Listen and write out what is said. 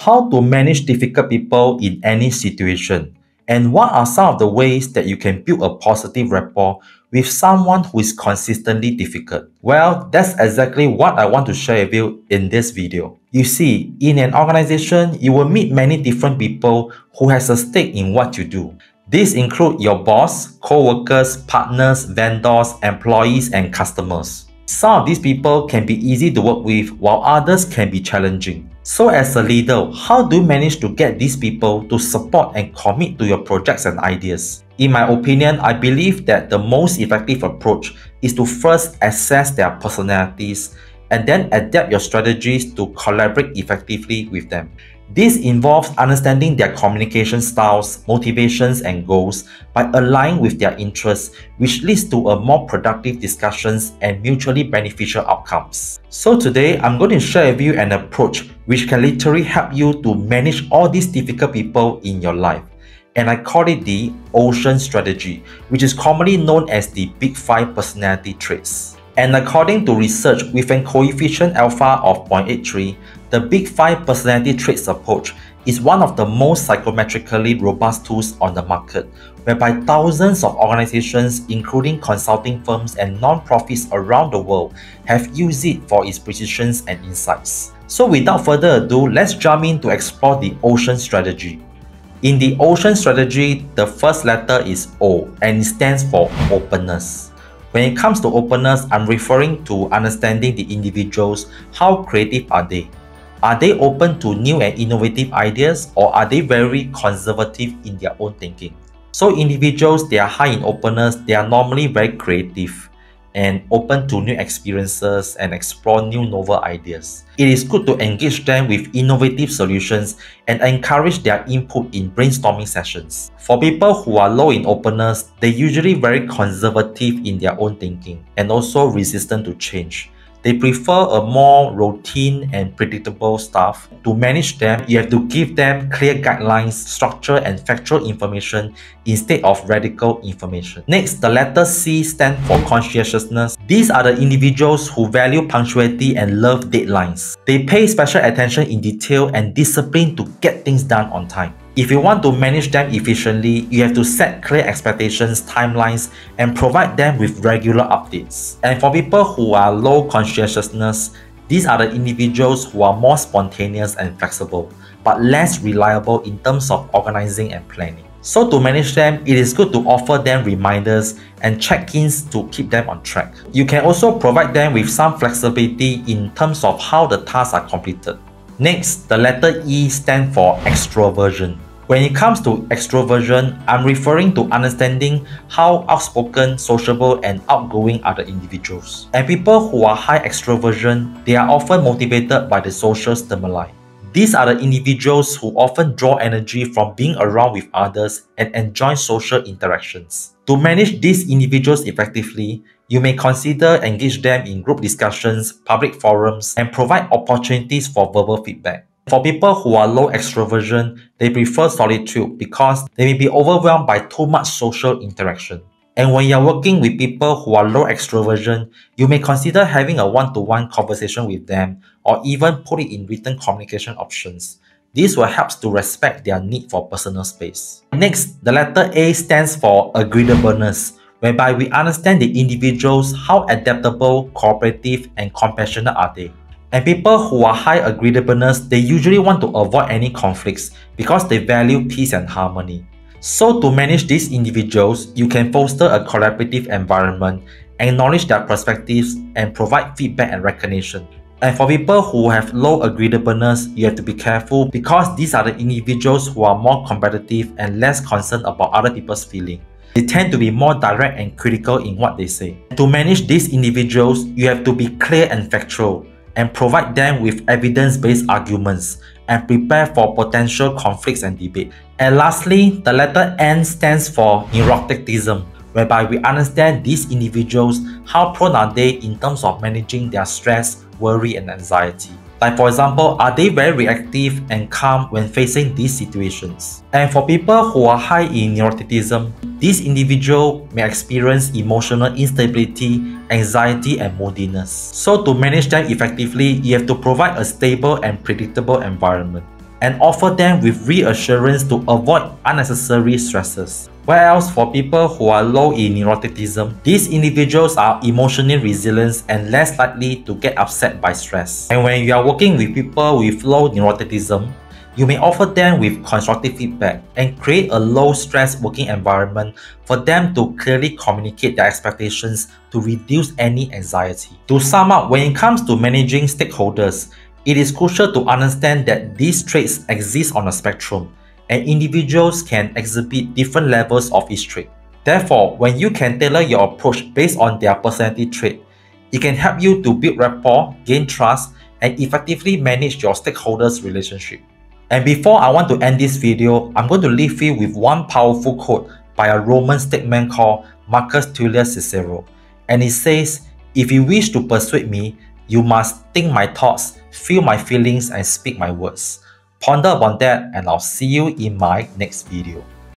how to manage difficult people in any situation, and what are some of the ways that you can build a positive rapport with someone who is consistently difficult? Well, that's exactly what I want to share with you in this video. You see, in an organization, you will meet many different people who has a stake in what you do. These include your boss, co-workers, partners, vendors, employees, and customers. Some of these people can be easy to work with while others can be challenging. So as a leader, how do you manage to get these people to support and commit to your projects and ideas? In my opinion, I believe that the most effective approach is to first assess their personalities and then adapt your strategies to collaborate effectively with them. This involves understanding their communication styles, motivations, and goals by aligning with their interests, which leads to a more productive discussions and mutually beneficial outcomes. So today, I'm going to share with you an approach which can literally help you to manage all these difficult people in your life. And I call it the Ocean Strategy, which is commonly known as the Big 5 personality traits. And according to research with an coefficient alpha of 0.83, the Big 5 personality traits approach is one of the most psychometrically robust tools on the market, whereby thousands of organizations, including consulting firms and non-profits around the world, have used it for its precision and insights. So without further ado, let's jump in to explore the Ocean strategy. In the Ocean strategy, the first letter is O and it stands for openness. When it comes to openness, I'm referring to understanding the individuals, how creative are they? Are they open to new and innovative ideas or are they very conservative in their own thinking? So individuals, they are high in openness, they are normally very creative and open to new experiences and explore new novel ideas. It is good to engage them with innovative solutions and encourage their input in brainstorming sessions. For people who are low in openness, they're usually very conservative in their own thinking and also resistant to change. They prefer a more routine and predictable stuff. To manage them, you have to give them clear guidelines, structure, and factual information instead of radical information. Next, the letter C stands for conscientiousness. These are the individuals who value punctuality and love deadlines. They pay special attention in detail and discipline to get things done on time. If you want to manage them efficiently, you have to set clear expectations, timelines, and provide them with regular updates. And for people who are low conscientiousness, these are the individuals who are more spontaneous and flexible, but less reliable in terms of organizing and planning. So to manage them, it is good to offer them reminders and check-ins to keep them on track. You can also provide them with some flexibility in terms of how the tasks are completed. Next, the letter E stands for extroversion. When it comes to extroversion, I'm referring to understanding how outspoken, sociable, and outgoing are the individuals. And people who are high extroversion, they are often motivated by the social stimuli. These are the individuals who often draw energy from being around with others and enjoy social interactions. To manage these individuals effectively, you may consider engage them in group discussions, public forums, and provide opportunities for verbal feedback. For people who are low extroversion, they prefer solitude because they may be overwhelmed by too much social interaction. And when you're working with people who are low extroversion, you may consider having a one-to-one -one conversation with them or even put it in written communication options. This will help to respect their need for personal space. Next, the letter A stands for agreeableness whereby we understand the individuals how adaptable, cooperative, and compassionate are they. And people who are high agreeableness, they usually want to avoid any conflicts because they value peace and harmony. So to manage these individuals, you can foster a collaborative environment, acknowledge their perspectives, and provide feedback and recognition. And for people who have low agreeableness, you have to be careful because these are the individuals who are more competitive and less concerned about other people's feelings. They tend to be more direct and critical in what they say. To manage these individuals, you have to be clear and factual and provide them with evidence-based arguments and prepare for potential conflicts and debate. And lastly, the letter N stands for neuroticism, whereby we understand these individuals, how prone are they in terms of managing their stress, worry, and anxiety. Like for example, are they very reactive and calm when facing these situations? And for people who are high in neuroticism, this individual may experience emotional instability, anxiety, and moodiness. So to manage them effectively, you have to provide a stable and predictable environment. and offer them with reassurance to avoid unnecessary stresses. Whereas for people who are low in neuroticism, these individuals are emotionally resilient and less likely to get upset by stress. And when you are working with people with low neuroticism, you may offer them with constructive feedback and create a low stress working environment for them to clearly communicate their expectations to reduce any anxiety. To sum up, when it comes to managing stakeholders, it is crucial to understand that these traits exist on a spectrum and individuals can exhibit different levels of each trait. Therefore, when you can tailor your approach based on their personality trait, it can help you to build rapport, gain trust, and effectively manage your stakeholders' relationship. And before I want to end this video, I'm going to leave you with one powerful quote by a Roman statesman called Marcus Tullius Cicero. And it says, If you wish to persuade me, you must think my thoughts, feel my feelings, and speak my words. Ponder upon that, and I'll see you in my next video.